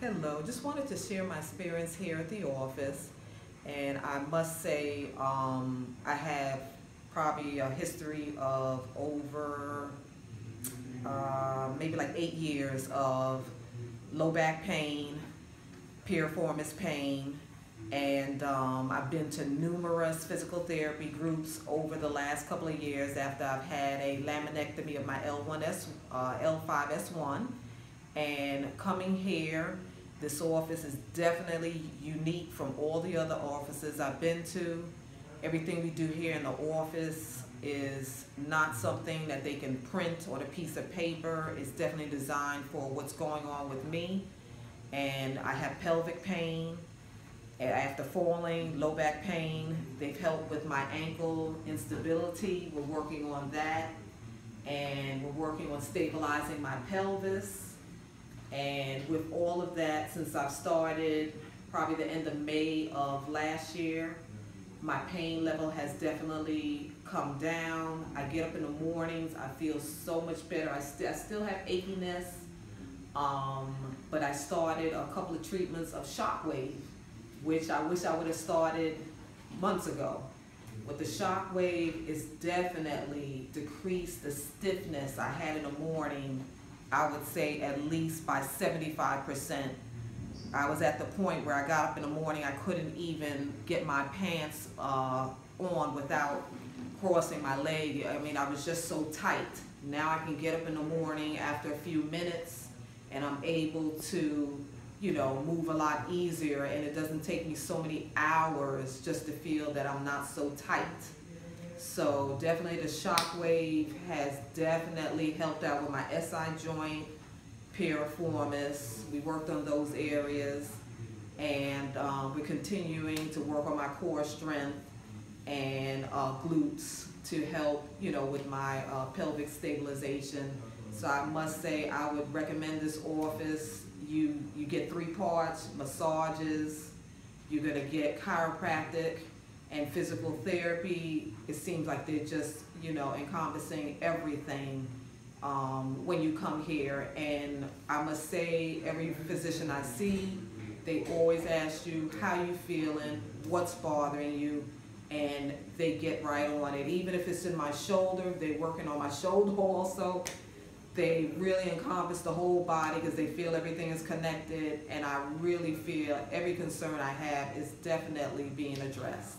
Hello, just wanted to share my experience here at the office. And I must say, um, I have probably a history of over, uh, maybe like eight years of low back pain, piriformis pain, and um, I've been to numerous physical therapy groups over the last couple of years after I've had a laminectomy of my L1S, uh, L5S1. And coming here, this office is definitely unique from all the other offices I've been to. Everything we do here in the office is not something that they can print on a piece of paper. It's definitely designed for what's going on with me. And I have pelvic pain after falling, low back pain. They've helped with my ankle instability. We're working on that. And we're working on stabilizing my pelvis. And with all of that, since I've started probably the end of May of last year, my pain level has definitely come down. I get up in the mornings, I feel so much better. I, st I still have achiness, um, but I started a couple of treatments of shockwave, which I wish I would have started months ago. With the shockwave, it's definitely decreased the stiffness I had in the morning, I would say at least by 75%. I was at the point where I got up in the morning, I couldn't even get my pants uh, on without crossing my leg. I mean, I was just so tight. Now I can get up in the morning after a few minutes and I'm able to, you know, move a lot easier and it doesn't take me so many hours just to feel that I'm not so tight. So definitely the shockwave has definitely helped out with my SI joint, piriformis. We worked on those areas and um, we're continuing to work on my core strength and uh, glutes to help, you know, with my uh, pelvic stabilization. So I must say I would recommend this office. You, you get three parts, massages, you're gonna get chiropractic and physical therapy. It seems like they're just, you know, encompassing everything um, when you come here. And I must say, every physician I see, they always ask you how you feeling, what's bothering you, and they get right on it. Even if it's in my shoulder, they're working on my shoulder also. They really encompass the whole body because they feel everything is connected and I really feel every concern I have is definitely being addressed.